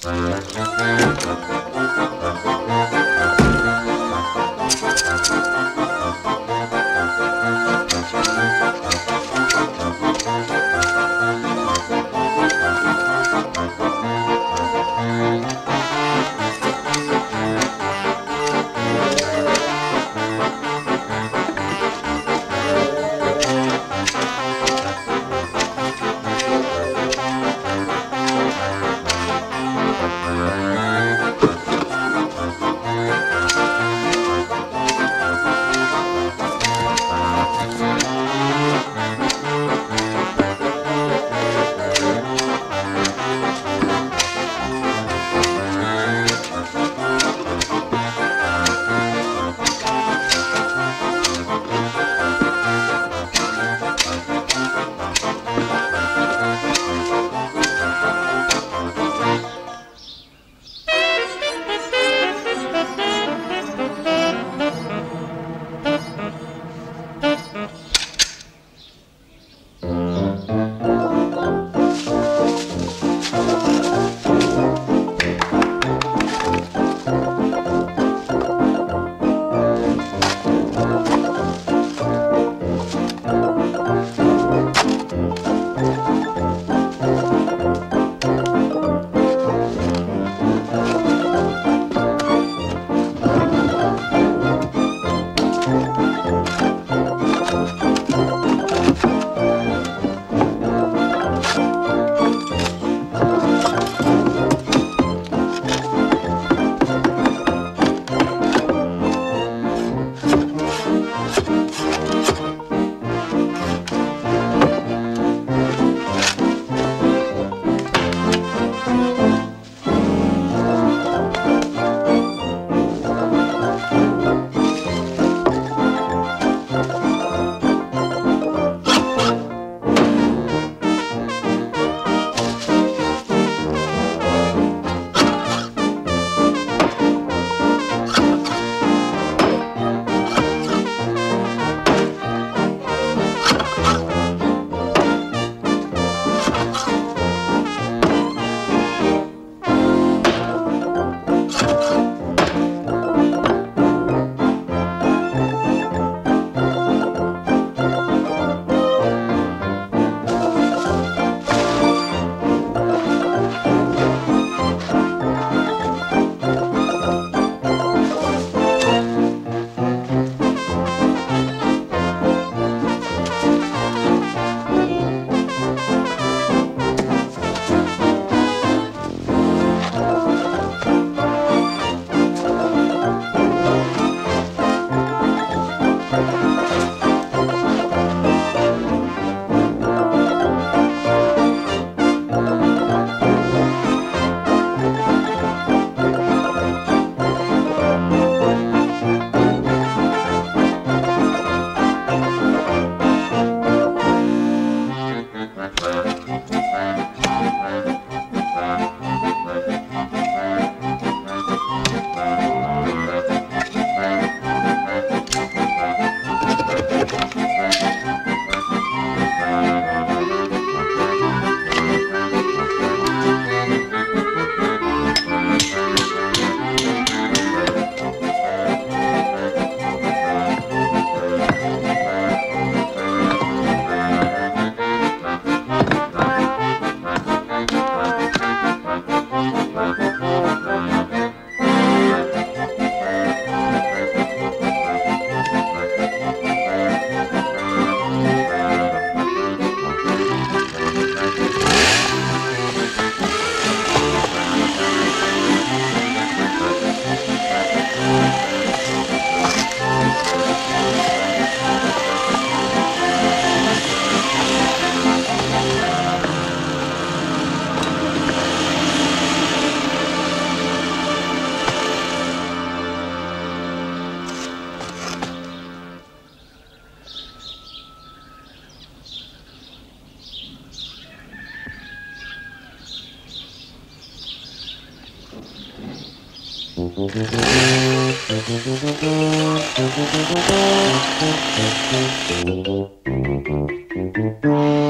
Thank Thank you.